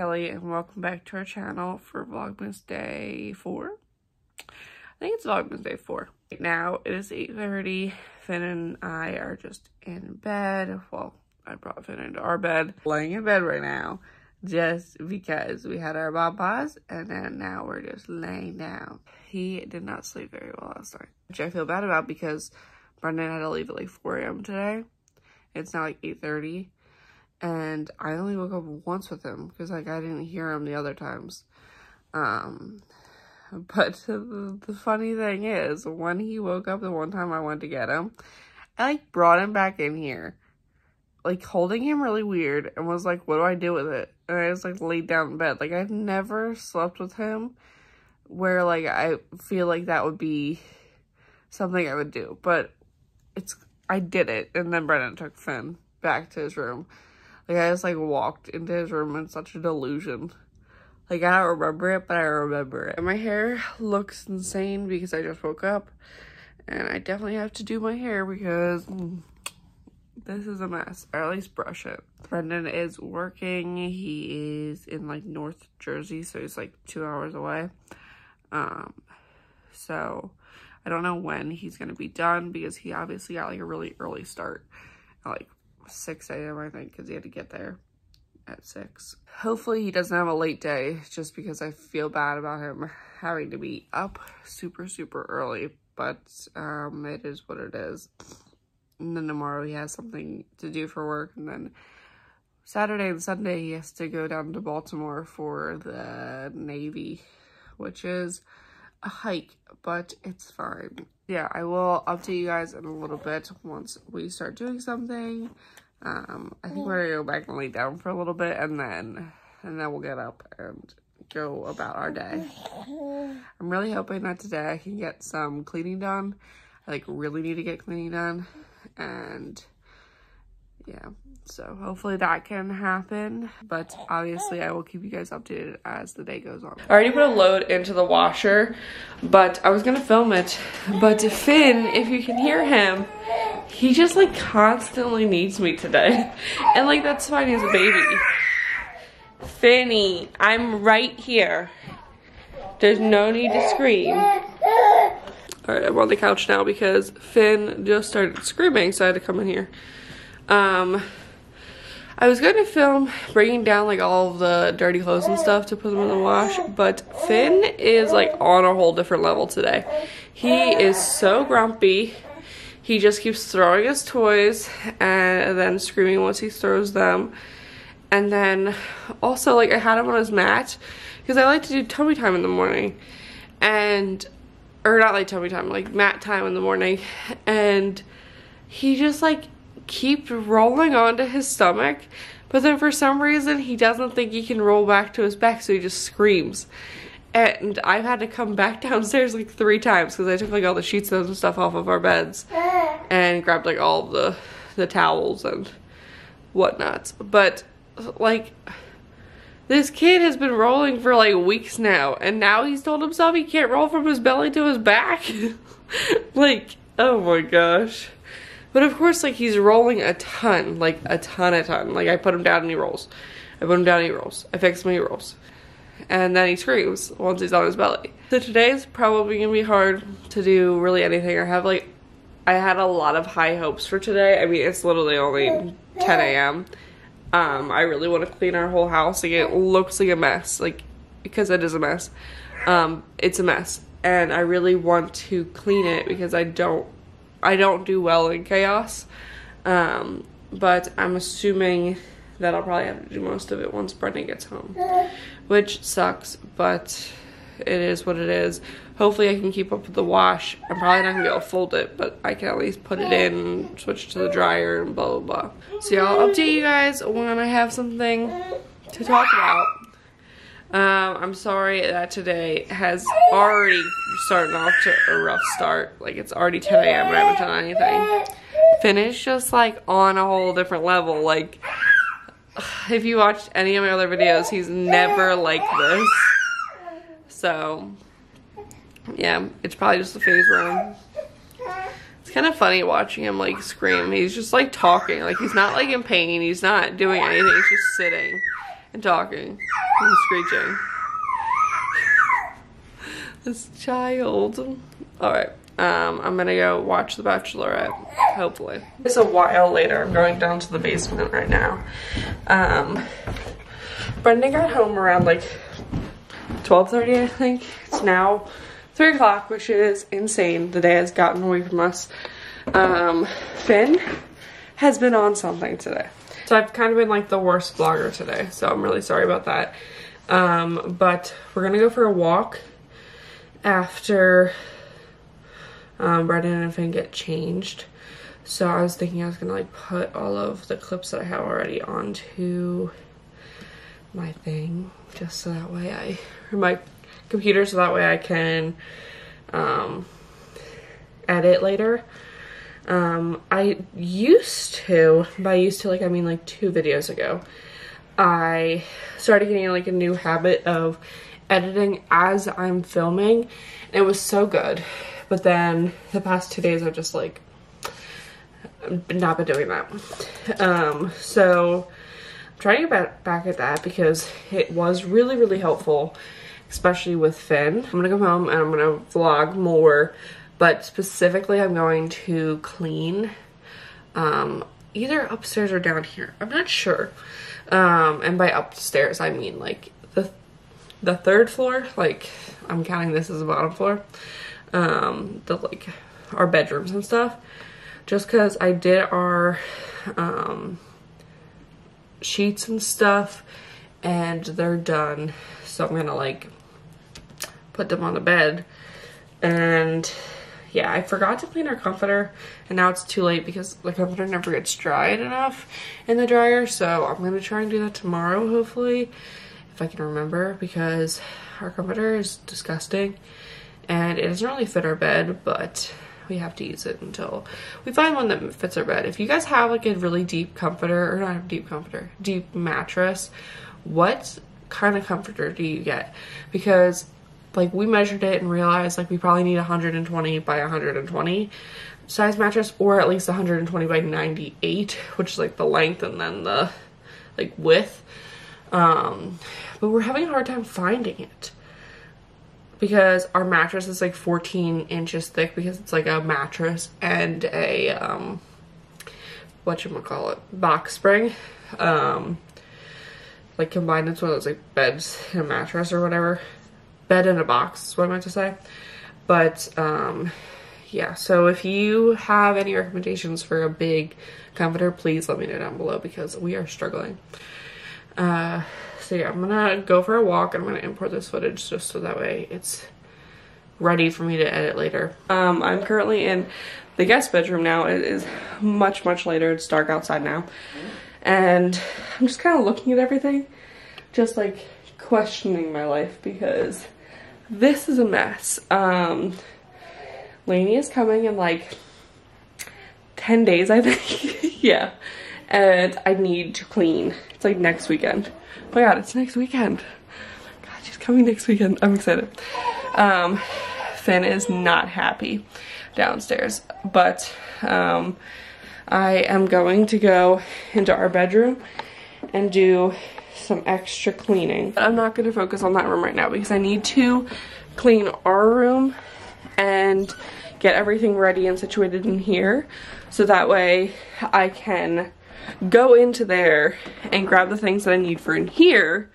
Kelly and welcome back to our channel for Vlogmas Day 4. I think it's Vlogmas Day 4. Right now it is 8.30. Finn and I are just in bed. Well, I brought Finn into our bed. Laying in bed right now just because we had our babas and then now we're just laying down. He did not sleep very well last night, which I feel bad about because Brendon had to leave at like 4 a.m. today. It's now like 8.30 and I only woke up once with him because like I didn't hear him the other times. Um, but the, funny thing is, when he woke up the one time I went to get him, I like brought him back in here, like holding him really weird, and was like, "What do I do with it?" And I just like laid down in bed. Like I've never slept with him, where like I feel like that would be something I would do, but it's I did it, and then Brendon took Finn back to his room. Like, I just, like, walked into his room in such a delusion. Like, I don't remember it, but I remember it. And my hair looks insane because I just woke up. And I definitely have to do my hair because mm, this is a mess. Or at least brush it. Brendon is working. He is in, like, North Jersey, so he's, like, two hours away. Um, so I don't know when he's going to be done because he obviously got, like, a really early start. Like, 6 a.m. I think because he had to get there at 6. Hopefully he doesn't have a late day just because I feel bad about him having to be up super, super early. But um, it is what it is. And then tomorrow he has something to do for work. And then Saturday and Sunday he has to go down to Baltimore for the Navy, which is a hike, but it's fine. Yeah, I will update you guys in a little bit once we start doing something. Um, I think we're gonna go back and lay down for a little bit and then, and then we'll get up and go about our day. I'm really hoping that today I can get some cleaning done. I like really need to get cleaning done and yeah, so hopefully that can happen. But obviously I will keep you guys updated as the day goes on. I already put a load into the washer, but I was gonna film it. But Finn, if you can hear him, he just like constantly needs me today. And like that's fine, he's a baby. Finny, I'm right here. There's no need to scream. Alright, I'm on the couch now because Finn just started screaming, so I had to come in here. Um, I was going to film bringing down like all the dirty clothes and stuff to put them in the wash, but Finn is like on a whole different level today. He is so grumpy. He just keeps throwing his toys and then screaming once he throws them. And then also like I had him on his mat because I like to do tummy time in the morning. And or not like tummy time, like mat time in the morning. And he just like keeps rolling onto his stomach, but then for some reason he doesn't think he can roll back to his back, so he just screams. And I've had to come back downstairs like three times because I took like all the sheets and stuff off of our beds and grabbed like all the the towels and whatnot. But like this kid has been rolling for like weeks now and now he's told himself he can't roll from his belly to his back. like, oh my gosh. But of course, like he's rolling a ton, like a ton, a ton. Like I put him down and he rolls. I put him down and he rolls. I fix him and he rolls. And then he screams once he's on his belly. So today's probably gonna be hard to do really anything. I have like, I had a lot of high hopes for today. I mean, it's literally only 10 a.m. Um, I really want to clean our whole house. Like it looks like a mess, like because it is a mess. Um, it's a mess, and I really want to clean it because I don't I don't do well in chaos. Um, but I'm assuming that I'll probably have to do most of it once Brendon gets home, which sucks, but it is what it is. Hopefully I can keep up with the wash. I'm probably not gonna be able to fold it, but I can at least put it in, switch to the dryer, and blah, blah, blah. So yeah, I'll update you guys when I have something to talk about. Um, I'm sorry that today has already started off to a rough start. Like, it's already 10 a.m. and I haven't done anything. Finish just, like, on a whole different level. Like, if you watched any of my other videos, he's never like this. So, yeah, it's probably just a phase we're It's kind of funny watching him, like, scream. He's just, like, talking. Like, he's not, like, in pain. He's not doing anything. He's just sitting and talking and screeching. this child. All right. Um, I'm gonna go watch The Bachelorette, hopefully. It's a while later. I'm going down to the basement right now. Um, Brendon got home around like 12.30, I think. It's now 3 o'clock, which is insane. The day has gotten away from us. Um, Finn has been on something today. So I've kind of been like the worst vlogger today, so I'm really sorry about that. Um, but we're gonna go for a walk after um, Brendon and Finn get changed. So I was thinking I was gonna like put all of the clips that I have already onto my thing, just so that way I, or my computer, so that way I can um, edit later. Um, I used to, by used to like I mean like two videos ago, I started getting like a new habit of editing as I'm filming. It was so good. But then the past two days I've just like not been doing that. Um, so I'm trying to get back at that because it was really, really helpful, especially with Finn. I'm gonna go home and I'm gonna vlog more, but specifically I'm going to clean um, either upstairs or down here. I'm not sure. Um, and by upstairs, I mean like the the third floor. Like I'm counting this as the bottom floor um, the like our bedrooms and stuff. Just because I did our um, sheets and stuff and they're done. So I'm gonna like put them on the bed. And yeah I forgot to clean our comforter and now it's too late because the comforter never gets dried enough in the dryer. So I'm gonna try and do that tomorrow hopefully if I can remember because our comforter is disgusting and it doesn't really fit our bed, but we have to use it until we find one that fits our bed. If you guys have like a really deep comforter, or not a deep comforter, deep mattress, what kind of comforter do you get? Because like we measured it and realized like we probably need 120 by 120 size mattress or at least 120 by 98 which is like the length and then the like width um but we're having a hard time finding it because our mattress is like 14 inches thick because it's like a mattress and a um what you call it box spring um like combined into one of those like beds and a mattress or whatever. Bed in a box is what i meant to say. But um yeah so if you have any recommendations for a big comforter please let me know down below because we are struggling. Uh so yeah, I'm gonna go for a walk and I'm gonna import this footage just so that way it's ready for me to edit later. Um, I'm currently in the guest bedroom now. It is much, much later. It's dark outside now. And I'm just kind of looking at everything, just like questioning my life because this is a mess. Um, Lainey is coming in like 10 days, I think. yeah. And I need to clean. It's like next weekend. Oh my god, it's next weekend. God, she's coming next weekend. I'm excited. Um, Finn is not happy downstairs, but um, I am going to go into our bedroom and do some extra cleaning. But I'm not going to focus on that room right now because I need to clean our room and get everything ready and situated in here so that way I can go into there and grab the things that I need for in here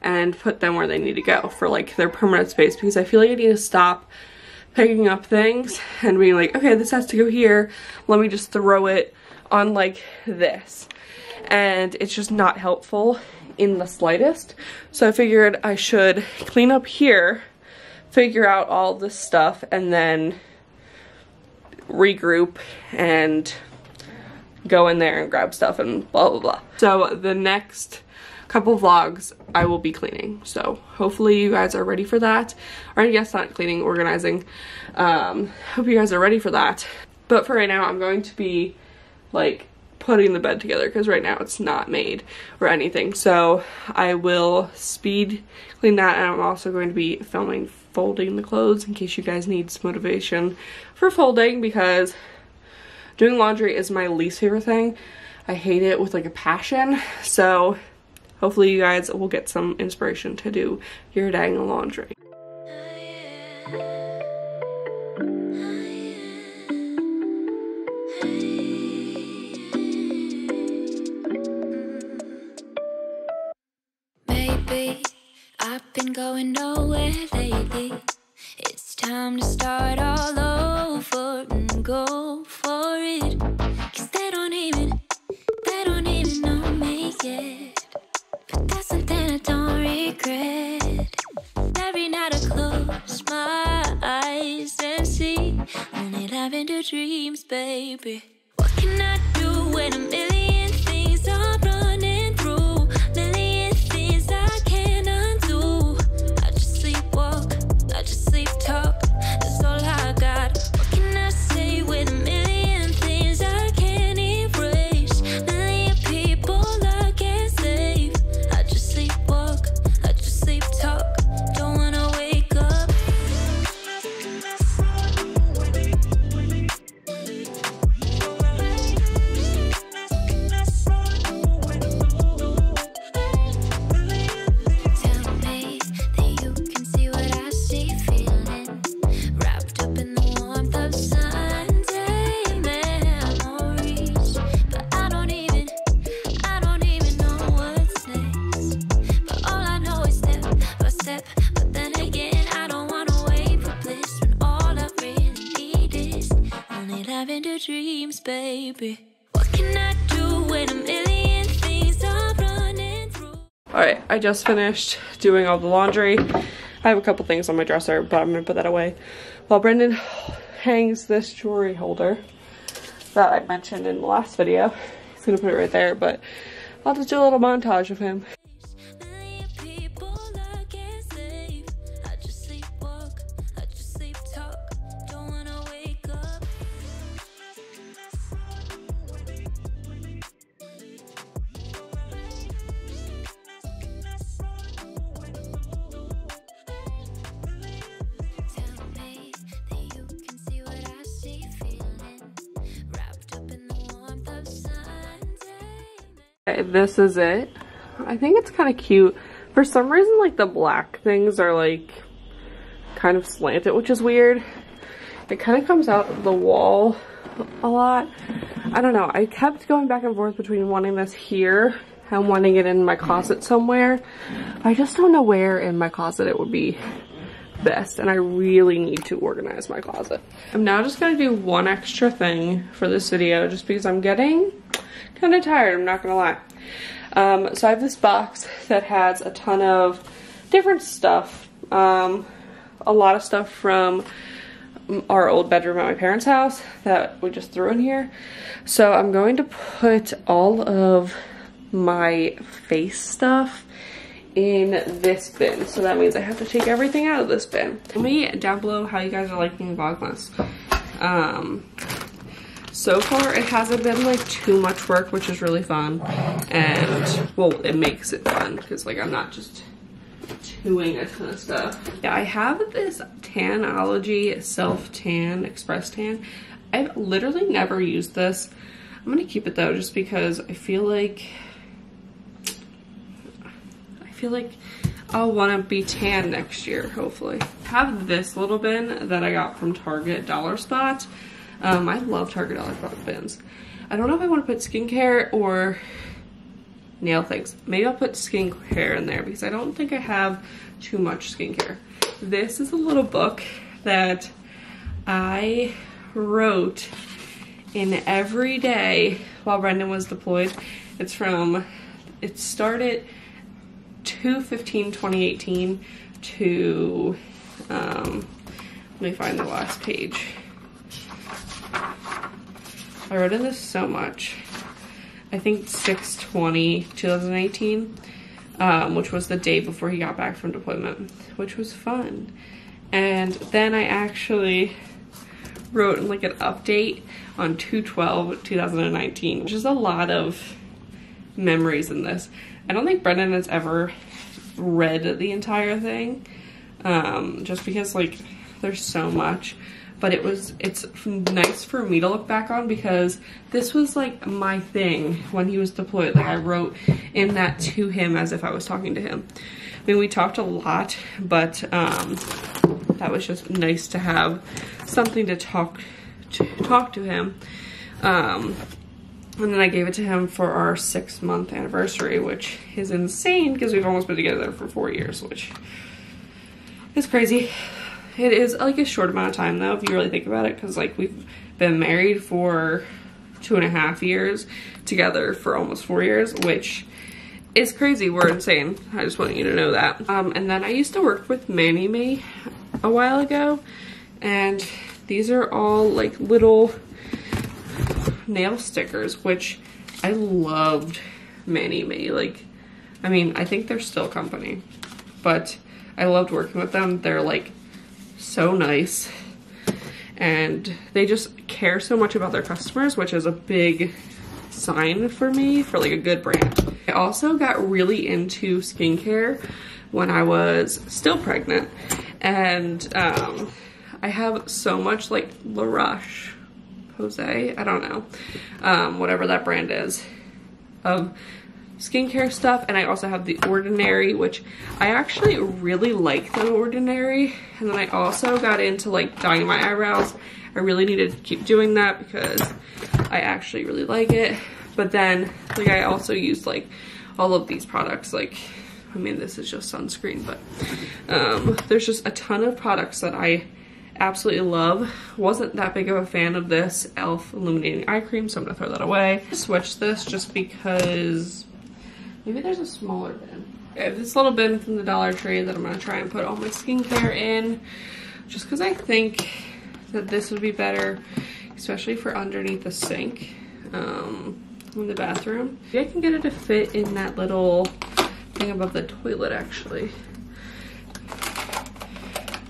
and put them where they need to go for like their permanent space because I feel like I need to stop picking up things and being like, okay, this has to go here. Let me just throw it on like this. And it's just not helpful in the slightest. So I figured I should clean up here, figure out all this stuff, and then regroup and go in there and grab stuff and blah blah blah. So the next couple vlogs I will be cleaning. So hopefully you guys are ready for that. Or I guess not cleaning, organizing. Um, hope you guys are ready for that. But for right now I'm going to be like putting the bed together because right now it's not made or anything. So I will speed clean that and I'm also going to be filming folding the clothes in case you guys need some motivation for folding because doing laundry is my least favorite thing. I hate it with like a passion. So hopefully you guys will get some inspiration to do your dang laundry. Been going nowhere lately. It's time to start all over and go regret. Every night I close my eyes and see only lavender dreams, baby. What can I do when a million baby. What can I do when a million things are running through? Alright, I just finished doing all the laundry. I have a couple things on my dresser, but I'm gonna put that away. While Brendon hangs this jewelry holder that I mentioned in the last video. He's gonna put it right there, but I'll just do a little montage of him. This is it. I think it's kind of cute. For some reason, like the black things are like kind of slanted, which is weird. It kind of comes out the wall a lot. I don't know. I kept going back and forth between wanting this here and wanting it in my closet somewhere. I just don't know where in my closet it would be best and I really need to organize my closet. I'm now just gonna do one extra thing for this video just because I'm getting kind of tired, I'm not gonna lie. Um, so I have this box that has a ton of different stuff. Um, a lot of stuff from our old bedroom at my parents' house that we just threw in here. So I'm going to put all of my face stuff in this bin. So that means I have to take everything out of this bin. Tell me down below how you guys are liking Vlogmas. Um, so far it hasn't been like too much work, which is really fun. And well, it makes it fun because like I'm not just doing a ton of stuff. Yeah, I have this Tanology Self Tan Express Tan. I've literally never used this. I'm gonna keep it though just because I feel like feel like I'll want to be tan next year, hopefully. Have this little bin that I got from Target Dollar Spot. Um, I love Target Dollar Spot bins. I don't know if I want to put skincare or nail things. Maybe I'll put skincare in there because I don't think I have too much skincare. This is a little book that I wrote in every day while Brendon was deployed. It's from, it started 2-15-2018 to, um, let me find the last page. I wrote in this so much. I think 6-20-2018, um, which was the day before he got back from deployment, which was fun. And then I actually wrote like an update on 2-12-2019, which is a lot of memories in this. I don't think Brendon has ever read the entire thing, um, just because like there's so much. but it was it's nice for me to look back on because this was like my thing when he was deployed. Like i wrote in that to him as if i was talking to him. I mean we talked a lot but um that was just nice to have something to talk to talk to him. Um and then I gave it to him for our six month anniversary, which is insane because we've almost been together for four years, which is crazy. It is like a short amount of time though, if you really think about it, because like we've been married for two and a half years, together for almost four years, which is crazy. We're insane. I just want you to know that. Um, and then I used to work with ManiMe a while ago, and these are all like little nail stickers, which I loved Mani-Me. Like, I mean, I think they're still company, but I loved working with them. They're like so nice and they just care so much about their customers, which is a big sign for me for like a good brand. I also got really into skincare when I was still pregnant and um, I have so much like La Roche Jose, I don't know, um, whatever that brand is, of skincare stuff. And I also have The Ordinary, which I actually really like The Ordinary. And then I also got into like dyeing my eyebrows. I really needed to keep doing that because I actually really like it. But then like I also used like all of these products like I mean this is just sunscreen but um, there's just a ton of products that I absolutely love. Wasn't that big of a fan of this e.l.f. Illuminating Eye Cream, so I'm gonna throw that away. Switch this just because maybe there's a smaller bin. Have this little bin from the Dollar Tree that I'm gonna try and put all my skincare in, just because I think that this would be better, especially for underneath the sink um, in the bathroom. Maybe I can get it to fit in that little thing above the toilet actually.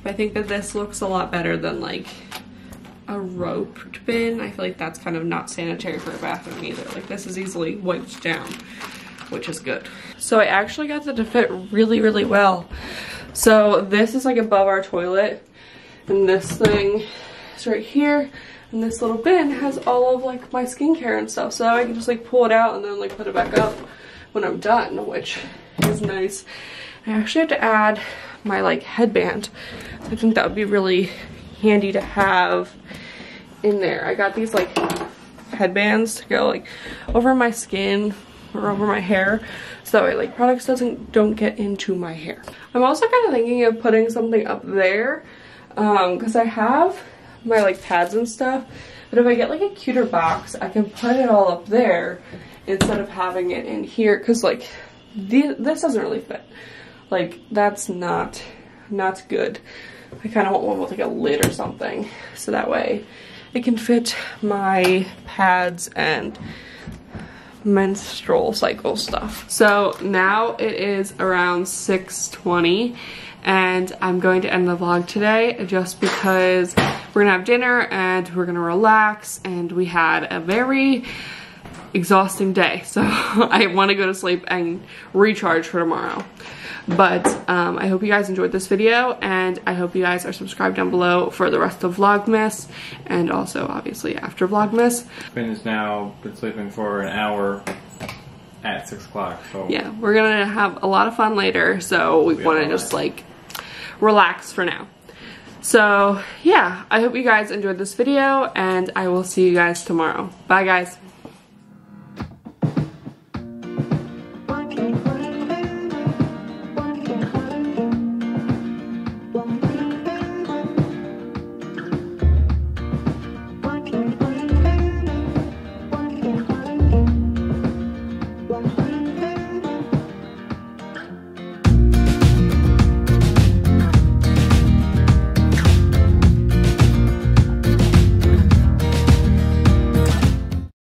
I think that this looks a lot better than like a roped bin. I feel like that's kind of not sanitary for a bathroom either. Like this is easily wiped down, which is good. So I actually got that to fit really, really well. So this is like above our toilet and this thing is right here. And this little bin has all of like my skincare and stuff. So I can just like pull it out and then like put it back up when I'm done, which is nice. I actually have to add my like headband. I think that would be really handy to have in there. I got these like headbands to go like over my skin or over my hair so that way like products doesn't don't get into my hair. I'm also kind of thinking of putting something up there um because I have my like pads and stuff but if I get like a cuter box I can put it all up there instead of having it in here because like the, this doesn't really fit like that's not not good I kind of want one with like a lid or something so that way it can fit my pads and menstrual cycle stuff. So now it is around 6.20 and I'm going to end the vlog today just because we're gonna have dinner and we're gonna relax and we had a very exhausting day so I want to go to sleep and recharge for tomorrow. But um, I hope you guys enjoyed this video and I hope you guys are subscribed down below for the rest of Vlogmas and also obviously after Vlogmas. Finn has now been sleeping for an hour at 6 o'clock. So Yeah, we're gonna have a lot of fun later so we We want to just like relax for now. So yeah, I hope you guys enjoyed this video and I will see you guys tomorrow. Bye guys.